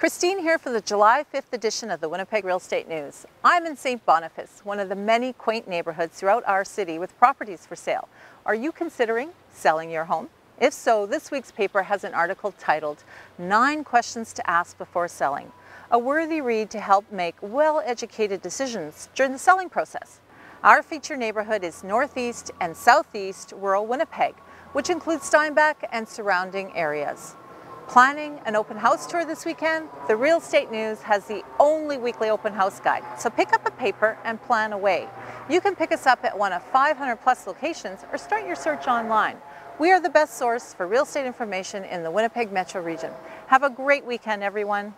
Christine here for the July 5th edition of the Winnipeg Real Estate News. I'm in St. Boniface, one of the many quaint neighborhoods throughout our city with properties for sale. Are you considering selling your home? If so, this week's paper has an article titled Nine Questions to Ask Before Selling, a worthy read to help make well-educated decisions during the selling process. Our feature neighborhood is Northeast and Southeast rural Winnipeg, which includes Steinbach and surrounding areas. Planning an open house tour this weekend? The Real Estate News has the only weekly open house guide, so pick up a paper and plan away. You can pick us up at one of 500 plus locations or start your search online. We are the best source for real estate information in the Winnipeg metro region. Have a great weekend, everyone.